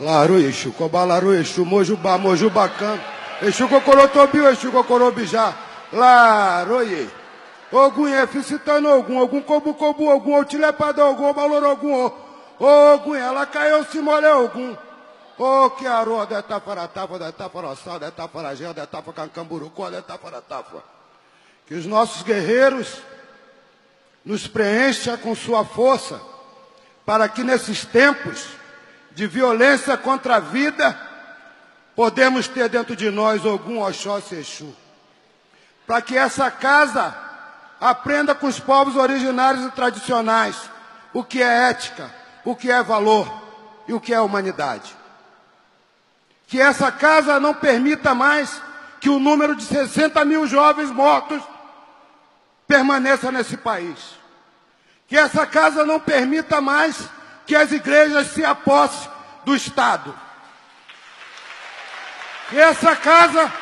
Laru, Exu, Cobalaru, Exu, Mojubá, Mojubacam, Exu, Cocorotobiu, Exu, Cocorobijá, Laroye. Ogum Ficitano Ogum, Ogum Cobu Cobu Ogum, Otilepada Ogum, Balor Ogum, Ogum, ela caiu, se molhe Ogum. O que arô, de tafaratafa, de tafaraçá, de tafaragel, de tafacancamburucó, de tafaratafa. Que os nossos guerreiros nos preencha com sua força, para que nesses tempos de violência contra a vida, podemos ter dentro de nós algum Oxóssi Exu. Para que essa casa aprenda com os povos originários e tradicionais o que é ética, o que é valor e o que é humanidade. Que essa casa não permita mais que o número de 60 mil jovens mortos permaneça nesse país. Que essa casa não permita mais que as igrejas se apossem do Estado. Que essa casa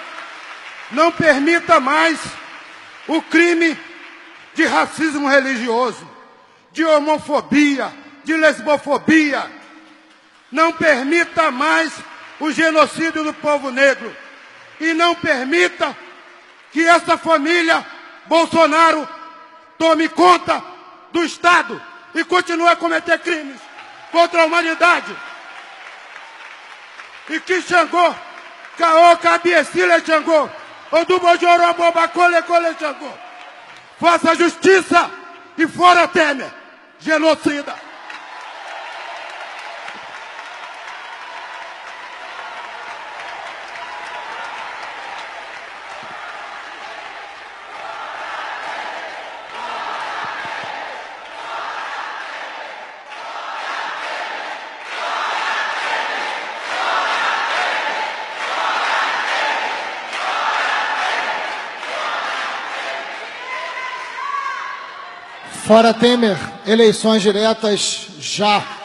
não permita mais o crime de racismo religioso, de homofobia, de lesbofobia. Não permita mais o genocídio do povo negro. E não permita que essa família Bolsonaro tome conta do Estado e continue a cometer crimes contra a humanidade. E que Xangô, Caô, Cabiecila Xangô, Odubojorobô, Bacole, Cole Xangô, faça justiça e fora Temer, genocida. Fora Temer, eleições diretas já.